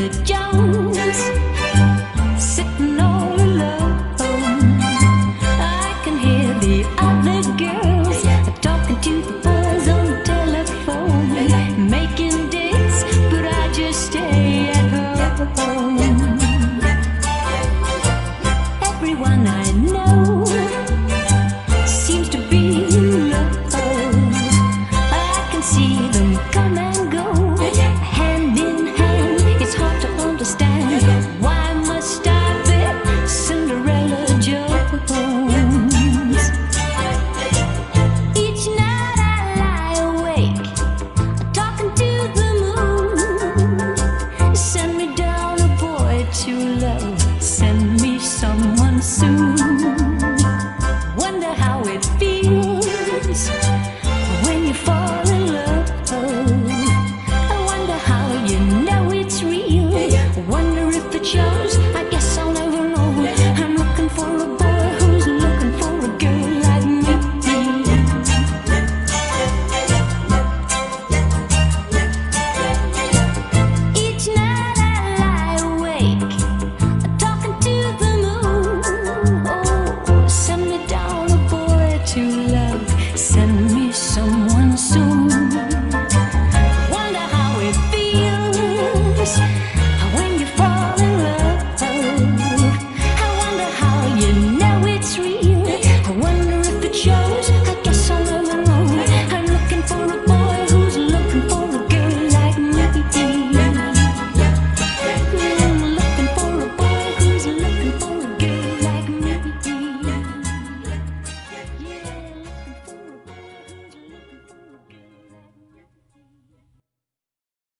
the joke. Send me someone soon. Send